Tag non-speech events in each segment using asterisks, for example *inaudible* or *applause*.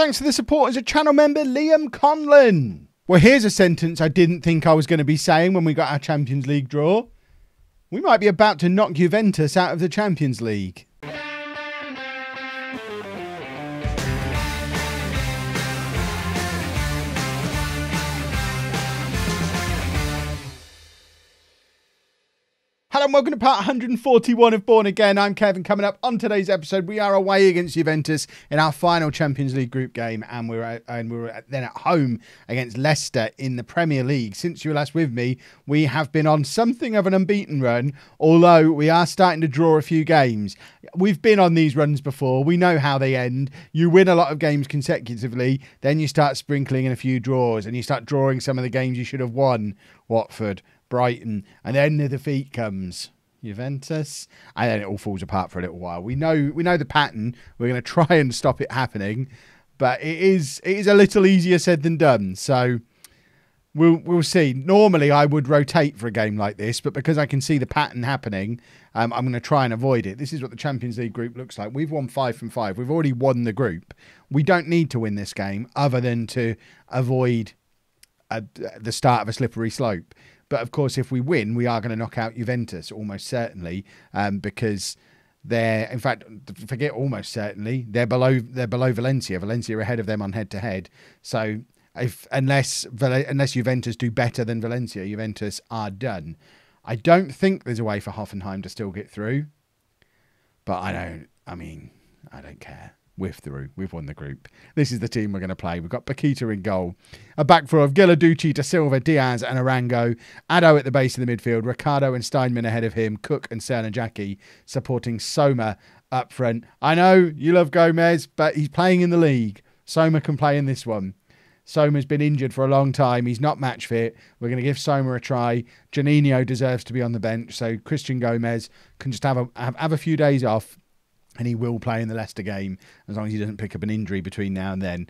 Thanks for the support as a channel member, Liam Conlon. Well, here's a sentence I didn't think I was going to be saying when we got our Champions League draw. We might be about to knock Juventus out of the Champions League. Hello and welcome to part 141 of Bourne Again. I'm Kevin. Coming up on today's episode, we are away against Juventus in our final Champions League group game, and we're at, and we're then at home against Leicester in the Premier League. Since you were last with me, we have been on something of an unbeaten run, although we are starting to draw a few games. We've been on these runs before. We know how they end. You win a lot of games consecutively, then you start sprinkling in a few draws, and you start drawing some of the games you should have won. Watford, Brighton, and then the defeat comes. Juventus, and then it all falls apart for a little while. We know we know the pattern. We're going to try and stop it happening, but it is it is a little easier said than done. So we'll we'll see. Normally, I would rotate for a game like this, but because I can see the pattern happening, um, I'm going to try and avoid it. This is what the Champions League group looks like. We've won five from five. We've already won the group. We don't need to win this game other than to avoid a, the start of a slippery slope. But of course, if we win, we are going to knock out Juventus almost certainly um, because they're, in fact, forget almost certainly they're below they're below Valencia. Valencia are ahead of them on head to head. So if unless unless Juventus do better than Valencia, Juventus are done. I don't think there's a way for Hoffenheim to still get through, but I don't. I mean, I don't care. We're through. We've won the group. This is the team we're going to play. We've got Paqueta in goal. A back four of Gilarducci, Da Silva, Diaz, and Arango. Addo at the base of the midfield. Ricardo and Steinman ahead of him. Cook and Sernajaki supporting Soma up front. I know you love Gomez, but he's playing in the league. Soma can play in this one. Soma's been injured for a long time. He's not match fit. We're going to give Soma a try. Juninho deserves to be on the bench, so Christian Gomez can just have a have, have a few days off and he will play in the Leicester game as long as he doesn't pick up an injury between now and then.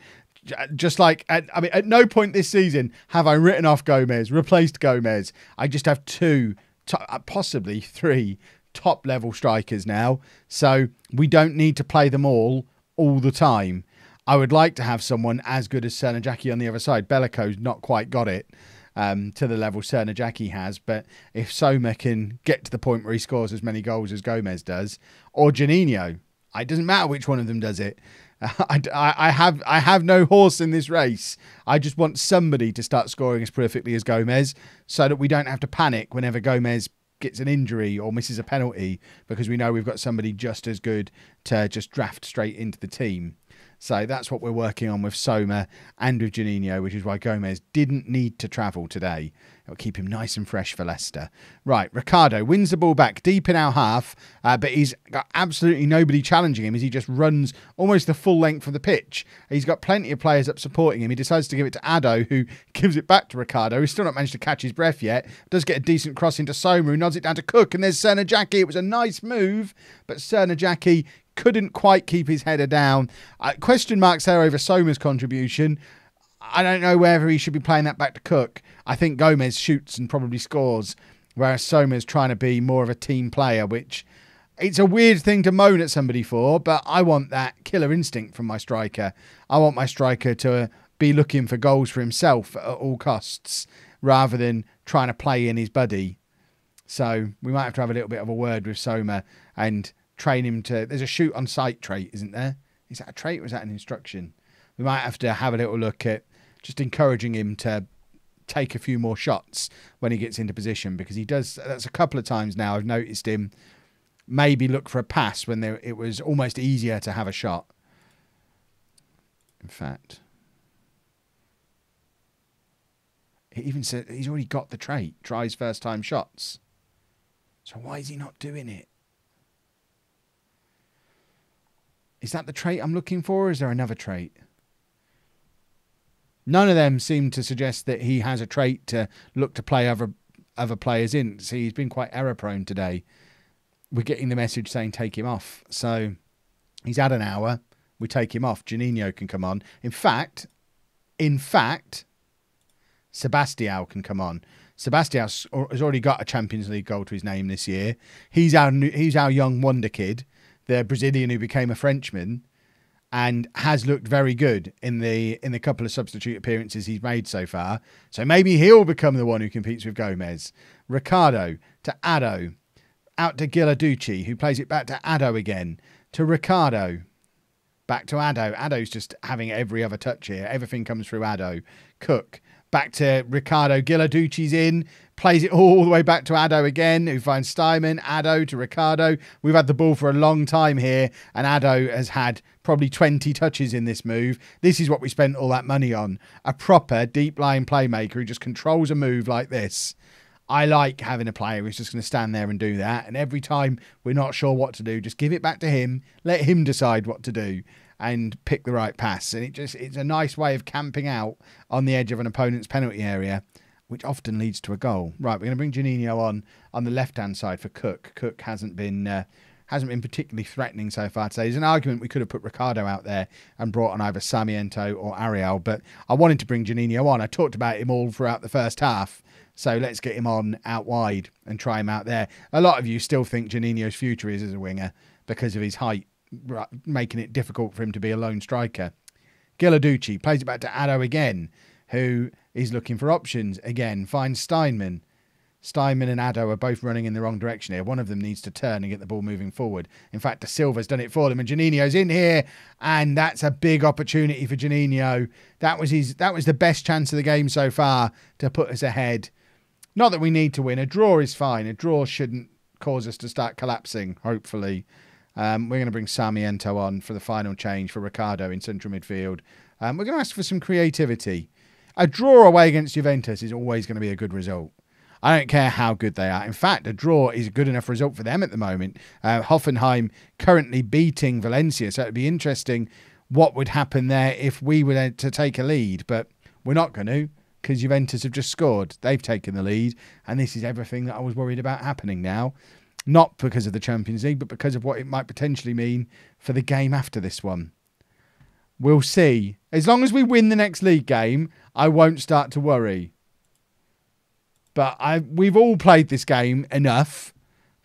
Just like at, I mean, at no point this season have I written off Gomez, replaced Gomez. I just have two, uh, possibly three top level strikers now, so we don't need to play them all all the time. I would like to have someone as good as Sernajaki on the other side. Bellico's not quite got it um, to the level Sernajaki has. But if Soma can get to the point where he scores as many goals as Gomez does, or Juninho, it doesn't matter which one of them does it. *laughs* I, I, have I have no horse in this race. I just want somebody to start scoring as perfectly as Gomez, so that we don't have to panic whenever Gomez gets an injury or misses a penalty, because we know we've got somebody just as good to just draft straight into the team. So that's what we're working on with Soma and with Juninho, which is why Gomez didn't need to travel today. It'll keep him nice and fresh for Leicester. Right, Ricardo wins the ball back deep in our half, uh, but he's got absolutely nobody challenging him as he just runs almost the full length of the pitch. He's got plenty of players up supporting him. He decides to give it to Addo, who *laughs* gives it back to Ricardo, He's still not managed to catch his breath yet. Does get a decent cross into Soma, who nods it down to Cook, and there's Sernajaki. It was a nice move, but Sernajaki couldn't quite keep his header down. Uh, question marks there over Soma's contribution. I don't know whether he should be playing that back to Cook. I think Gomez shoots and probably scores, whereas Soma's trying to be more of a team player, which it's a weird thing to moan at somebody for, but I want that killer instinct from my striker. I want my striker to be looking for goals for himself at all costs rather than trying to play in his buddy. So we might have to have a little bit of a word with Soma and train him to. There's a shoot on sight trait, isn't there? Is that a trait or is that an instruction? We might have to have a little look at just encouraging him to take a few more shots when he gets into position because he does. That's a couple of times now I've noticed him maybe look for a pass when there, it was almost easier to have a shot. In fact, he even said he's already got the trait, tries first time shots. So why is he not doing it? Is that the trait I'm looking for, or is there another trait? None of them seem to suggest that he has a trait to look to play other other players in. See, he's been quite error prone today. We're getting the message saying take him off. So he's had an hour. We take him off. Juninho can come on. In fact, in fact, Sebastião can come on. Sebastião has already got a Champions League goal to his name this year. He's our he's our young wonder kid the Brazilian who became a Frenchman. and has looked very good in the in the couple of substitute appearances he's made so far. So maybe he'll become the one who competes with Gomez. Ricardo to Addo, out to Gilarducci, who plays it back to Addo again, to Ricardo, back to Addo. Addo's just having every other touch here. Everything comes through Addo. Cook, back to Ricardo. Gilarducci's in, plays it all the way back to Addo again, who finds Steinman. Addo to Ricardo. We've had the ball for a long time here, and Addo has had probably 20 touches in this move. This is what we spent all that money on. A proper deep line playmaker who just controls a move like this. I like having a player who's just going to stand there and do that. And every time we're not sure what to do, just give it back to him, let him decide what to do and pick the right pass. And it just it's a nice way of camping out on the edge of an opponent's penalty area, which often leads to a goal. Right, we're going to bring Juninho on on the left hand side for Cook. Cook hasn't been uh, hasn't been particularly threatening so far today. There's an argument we could have put Ricardo out there and brought on either Sarmiento or Ariel, but I wanted to bring Juninho on. I talked about him all throughout the first half. So let's get him on out wide and try him out there. A lot of you still think Juninho's future is as a winger because of his height making it difficult for him to be a lone striker. Gilarducci plays it back to Addo again, who is looking for options again. Finds Steinman. Steinman and Addo are both running in the wrong direction here. One of them needs to turn and get the ball moving forward. In fact, De Silva's done it for them, and Juninho's in here, and that's a big opportunity for Juninho. That was his. That was the best chance of the game so far to put us ahead. Not that we need to win. A draw is fine. A draw shouldn't cause us to start collapsing. Hopefully, um, we're going to bring Sarmiento on for the final change for Ricardo in central midfield. Um, we're going to ask for some creativity. A draw away against Juventus is always going to be a good result. I don't care how good they are. In fact, a draw is a good enough result for them at the moment. Uh, Hoffenheim currently beating Valencia, so it'd be interesting what would happen there if we were to take a lead, but we're not going to because Juventus have just scored. They've taken the lead, and this is everything that I was worried about happening now not because of the Champions League, but because of what it might potentially mean for the game after this one. We'll see. As long as we win the next league game, I won't start to worry. But I we've all played this game enough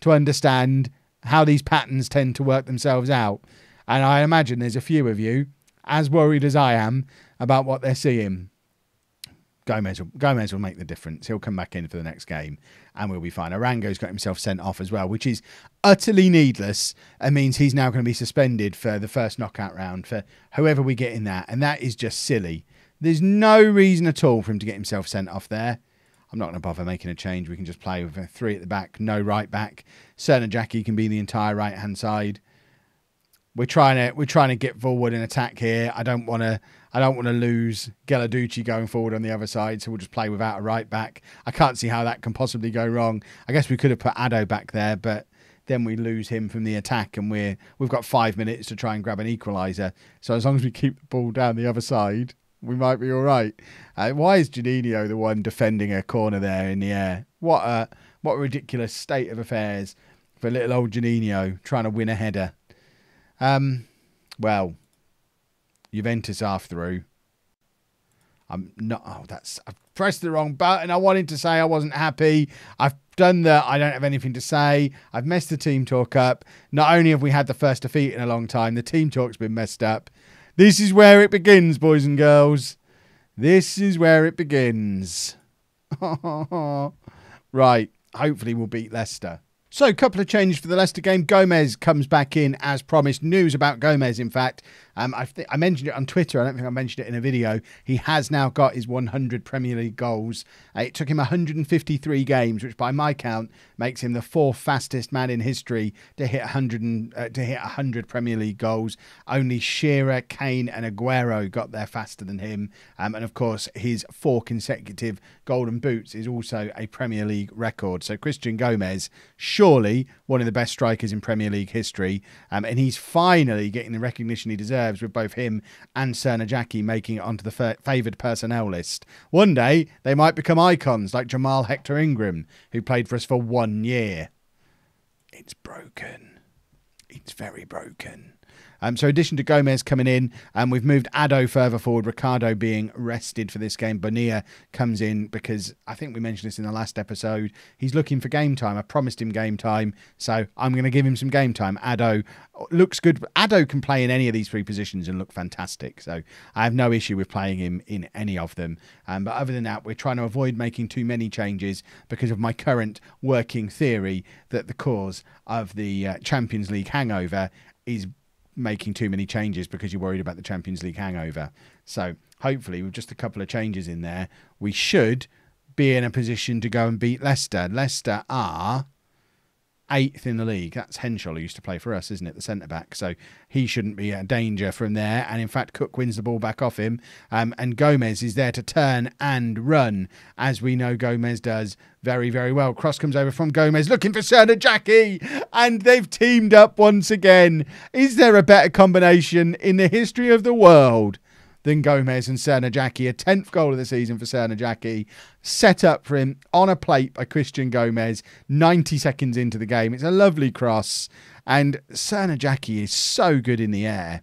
to understand how these patterns tend to work themselves out. And I imagine there's a few of you as worried as I am about what they're seeing. Gomez will, Gomez will make the difference. He'll come back in for the next game and we'll be fine. Arango's got himself sent off as well, which is utterly needless and means he's now going to be suspended for the first knockout round for whoever we get in that. And that is just silly. There's no reason at all for him to get himself sent off there. I'm not going to bother making a change. We can just play with three at the back, no right back. Sernajacki can be the entire right hand side we're trying to we're trying to get forward and attack here. I don't want to I don't want to lose Gilarducci going forward on the other side, so we'll just play without a right back. I can't see how that can possibly go wrong. I guess we could have put Addo back there, but then we lose him from the attack, and we're we've got five minutes to try and grab an equaliser. So as long as we keep the ball down the other side, we might be all right. Uh, why is Juninho the one defending a corner there in the air? What a what a ridiculous state of affairs for little old Juninho trying to win a header. Um, well, Juventus are through. I'm not. Oh, that's. I've pressed the wrong button. I wanted to say I wasn't happy. I've done that. I don't have anything to say. I've messed the team talk up. Not only have we had the first defeat in a long time, the team talk's been messed up. This is where it begins, boys and girls. This is where it begins. *laughs* right. Hopefully, we'll beat Leicester. So, a couple of changes for the Leicester game. Gomez comes back in as promised. News about Gomez, in fact. Um, I, th- I, mentioned it on Twitter. I don't think I mentioned it in a video. He has now got his 100 Premier League goals. Uh, it took him 153 games, which by my count makes him the fourth fastest man in history to hit 100 and, uh, to hit 100 Premier League goals. Only Shearer, Kane, and Aguero got there faster than him. Um, and of course, his four consecutive Golden Boots is also a Premier League record. So Christian Gomez, surely one of the best strikers in Premier League history, um, and he's finally getting the recognition he deserves with both him and Sernajacki making it onto the favoured personnel list. One day, they might become icons like Jamal Hector Ingram, who played for us for one year. It's broken. It's very broken. Um, so, addition to Gomez coming in, um, we've moved Addo further forward, Ricardo being rested for this game. Bonilla comes in because I think we mentioned this in the last episode. He's looking for game time. I promised him game time, so I'm going to give him some game time. Addo looks good. Addo can play in any of these three positions and look fantastic. So, I have no issue with playing him in any of them. Um, but other than that, we're trying to avoid making too many changes because of my current working theory that the cause of the uh, Champions League hangover is making too many changes because you're worried about the Champions League hangover. So hopefully, with just a couple of changes in there, we should be in a position to go and beat Leicester. Leicester are eighth in the league. That's Henshaw who used to play for us, isn't it? The centre back. So he shouldn't be a danger from there. And in fact, Cook wins the ball back off him. Um, and Gomez is there to turn and run, as we know Gomez does very, very well. Cross comes over from Gomez, looking for Sernajaki, and they've teamed up once again. Is there a better combination in the history of the world? Than Gomez and Sernajaki. A 10th goal of the season for Sernajaki. Set up for him on a plate by Christian Gomez 90 seconds into the game. It's a lovely cross. And Sernajaki is so good in the air.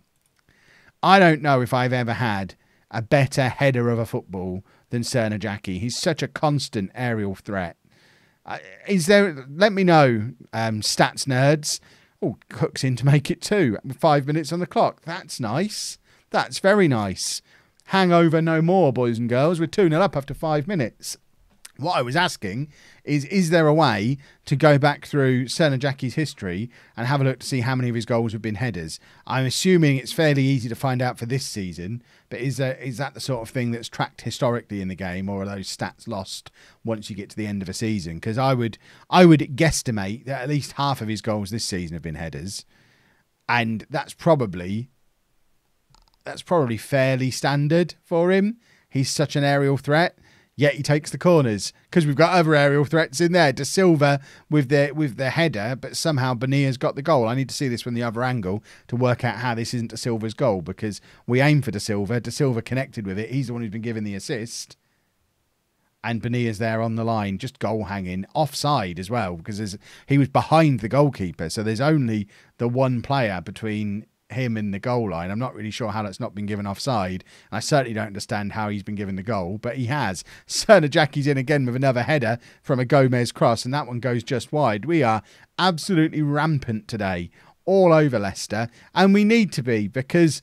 I don't know if I've ever had a better header of a football than Sernajaki. He's such a constant aerial threat. Uh, is there? Let me know, um, stats nerds. Oh, Cook's in to make it two. Five minutes on the clock. That's nice. That's very nice. Hangover no more, boys and girls. We're 2 0 up after five minutes. What I was asking is Is there a way to go back through Sernajaki's history and have a look to see how many of his goals have been headers? I'm assuming it's fairly easy to find out for this season, but is, there, is that the sort of thing that's tracked historically in the game, or are those stats lost once you get to the end of a season? Because I would, I would guesstimate that at least half of his goals this season have been headers, and that's probably that's probably fairly standard for him. He's such an aerial threat, yet he takes the corners because we've got other aerial threats in there. De Silva with the with the header, but somehow Bonilla's got the goal. I need to see this from the other angle to work out how this isn't De Silva's goal because we aim for De Silva. De Silva connected with it. He's the one who's been given the assist. And Bonilla's there on the line, just goal hanging, offside as well, because he was behind the goalkeeper. So there's only the one player between him in the goal line. I'm not really sure how that's not been given offside. I certainly don't understand how he's been given the goal, but he has. *laughs* Sernajacki's in again with another header from a Gomez cross, and that one goes just wide. We are absolutely rampant today, all over Leicester, and we need to be because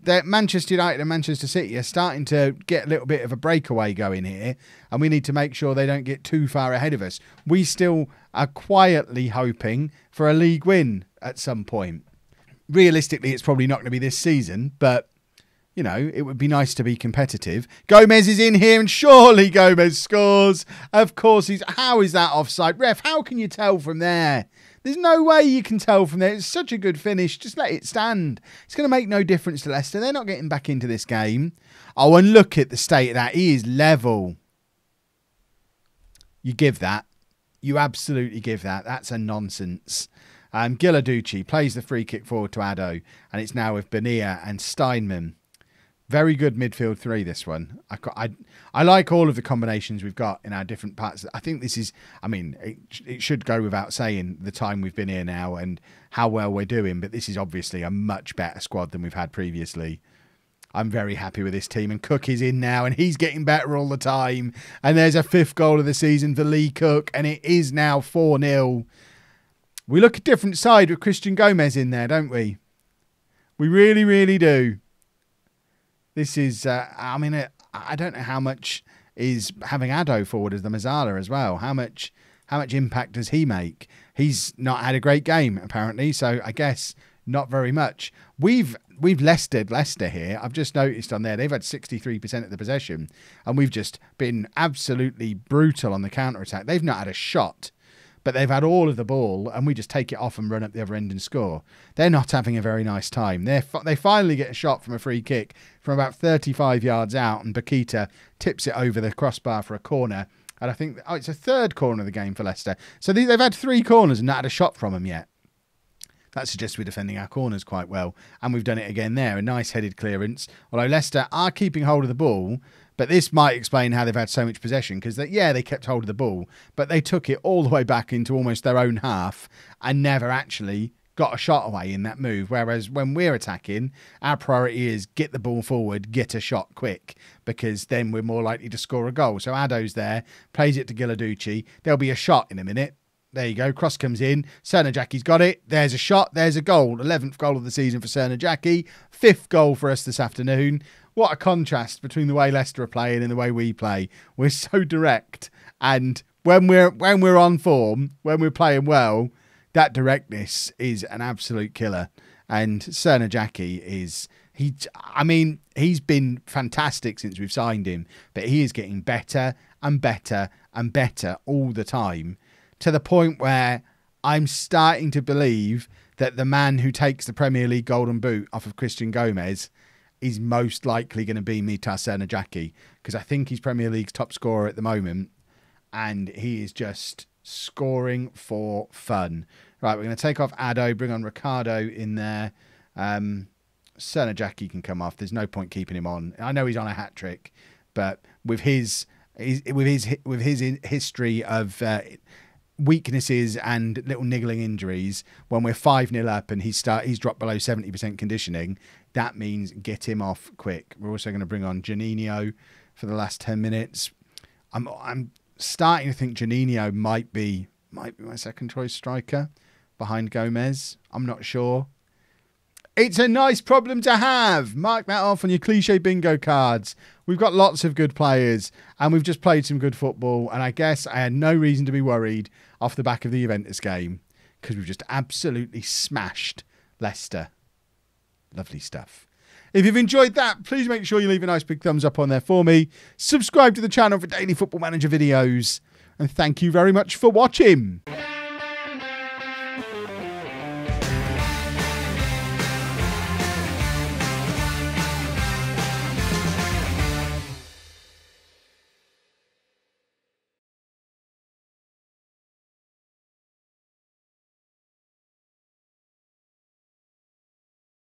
that Manchester United and Manchester City are starting to get a little bit of a breakaway going here, and we need to make sure they don't get too far ahead of us. We still are quietly hoping for a league win at some point realistically, it's probably not going to be this season, but you know, it would be nice to be competitive. Gomez is in here, and surely Gomez scores. Of course, he's. How is that offside? Ref, how can you tell from there? There's no way you can tell from there. It's such a good finish. Just let it stand. It's going to make no difference to Leicester. They're not getting back into this game. Oh, and look at the state of that. He is level. You give that. You absolutely give that. That's a nonsense. Um, Gilarducci plays the free kick forward to Addo, and it's now with Bonilla and Steinman. Very good midfield three, this one. I, I, I, like all of the combinations we've got in our different parts. I think this is, I mean, it, it should go without saying the time we've been here now and how well we're doing, but this is obviously a much better squad than we've had previously. I'm very happy with this team, and Cook is in now, and he's getting better all the time. And there's a fifth goal of the season for Lee Cook, and it is now 4 0 we look a different side with Christian Gomez in there, don't we? We really, really do. This is, uh, I mean, uh, I don't know how much is having Addo forward as the Mezzala as well. How much, how much impact does he make? He's not had a great game apparently, so I guess not very much. We've we've Leicestered Leicester here. I've just noticed on there they've had 63% of the possession, and we've just been absolutely brutal on the counter attack. They've not had a shot but they've had all of the ball and we just take it off and run up the other end and score. They're not having a very nice time. They they finally get a shot from a free kick from about 35 yards out and Paqueta tips it over the crossbar for a corner. And I think oh, it's a third corner of the game for Leicester. So they've had three corners and not had a shot from them yet. That suggests we're defending our corners quite well. And we've done it again there. A nice headed clearance. Although Leicester are keeping hold of the ball, but this might explain how they've had so much possession because, yeah, they kept hold of the ball, but they took it all the way back into almost their own half and never actually got a shot away in that move. Whereas when we're attacking, our priority is get the ball forward, get a shot quick, because then we're more likely to score a goal. So Addo's there, plays it to Gilarducci. There'll be a shot in a minute. There you go. Cross comes in. Sernajacki's got it. There's a shot. There's a goal. 11th goal of the season for Sernajacki. Fifth goal for us this afternoon. What a contrast between the way Leicester are playing and the way we play. We're so direct. And when we're when we're on form, when we're playing well, that directness is an absolute killer. And Serna Jackie is he I mean, he's been fantastic since we've signed him, but he is getting better and better and better all the time to the point where I'm starting to believe that the man who takes the Premier League Golden Boot off of Christian Gomez is most likely going to be Mita Sernajacki because I think he's Premier League's top scorer at the moment and he is just scoring for fun. Right, we're going to take off Addo, bring on Ricardo in there. Um, Sernajacki can come off. There's no point keeping him on. I know he's on a hat trick, but with his, his with his with his history of uh, weaknesses and little niggling injuries, when we're five 0 up and he's start he's dropped below seventy percent conditioning, that means get him off quick. We're also going to bring on Juninho for the last ten minutes. I'm I'm starting to think Juninho might be might be my second choice striker behind Gomez. I'm not sure. It's a nice problem to have. Mark that off on your cliche bingo cards. We've got lots of good players and we've just played some good football. And I guess I had no reason to be worried off the back of the Juventus game because we've just absolutely smashed Leicester. Lovely stuff. If you've enjoyed that, please make sure you leave a nice big thumbs up on there for me. Subscribe to the channel for daily Football Manager videos. And thank you very much for watching.